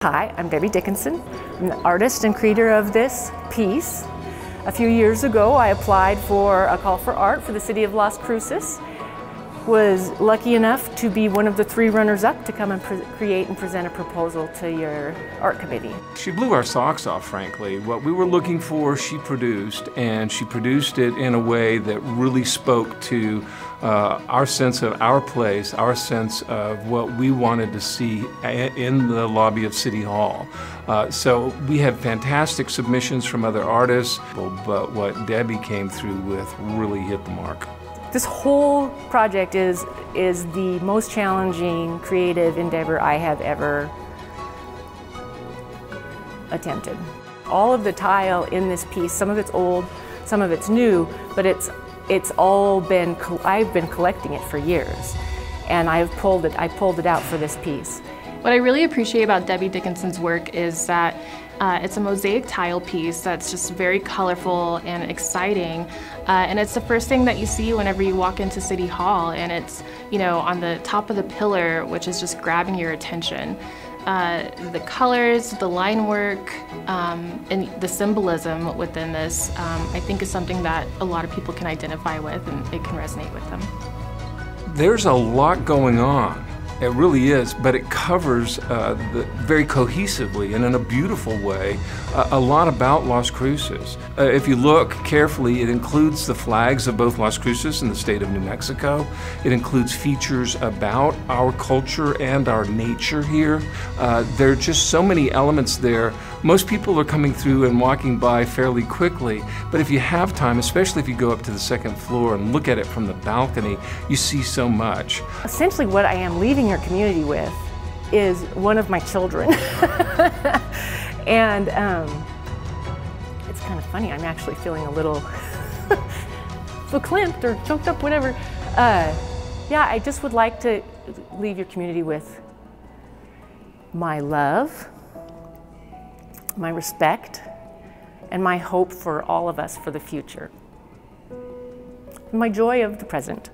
Hi, I'm Debbie Dickinson. I'm the artist and creator of this piece. A few years ago, I applied for a call for art for the city of Las Cruces. Was lucky enough to be one of the three runners-up to come and create and present a proposal to your art committee. She blew our socks off, frankly. What we were looking for, she produced, and she produced it in a way that really spoke to uh, our sense of our place, our sense of what we wanted to see in the lobby of City Hall. Uh, so we had fantastic submissions from other artists, but what Debbie came through with really hit the mark. This whole project is, is the most challenging creative endeavor I have ever attempted. All of the tile in this piece, some of it's old, some of it's new, but it's it's all been, I've been collecting it for years. And I've pulled it, I pulled it out for this piece. What I really appreciate about Debbie Dickinson's work is that uh, it's a mosaic tile piece that's just very colorful and exciting. Uh, and it's the first thing that you see whenever you walk into City Hall. And it's, you know, on the top of the pillar, which is just grabbing your attention. Uh, the colors, the line work, um, and the symbolism within this, um, I think is something that a lot of people can identify with and it can resonate with them. There's a lot going on it really is, but it covers uh, the, very cohesively and in a beautiful way uh, a lot about Las Cruces. Uh, if you look carefully, it includes the flags of both Las Cruces and the state of New Mexico. It includes features about our culture and our nature here. Uh, there are just so many elements there. Most people are coming through and walking by fairly quickly, but if you have time, especially if you go up to the second floor and look at it from the balcony, you see so much. Essentially, what I am leaving your community with is one of my children. and um, it's kind of funny, I'm actually feeling a little verklempt or choked up, whatever. Uh, yeah, I just would like to leave your community with my love, my respect, and my hope for all of us for the future. My joy of the present.